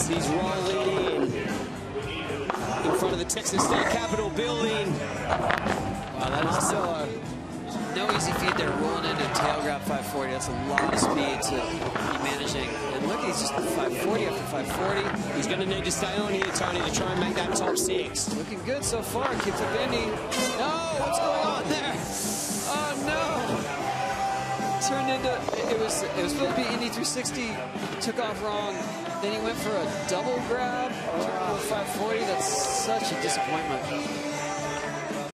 is. He's rolling in in front of the Texas State Capitol building. Wow, that is still uh, no easy feat there, rolling into tail grab 540. That's a lot of speed to be managing. And look, he's just 540 after 540. He's going to need to stay on here, Tony, to try and make that top six. Looking good so far. Keeps it bending. No, what's going on there? Oh no! Turned into it was it was supposed to be Indy 360. Took off wrong. Then he went for a double grab. Turned a 540. That's such a disappointment.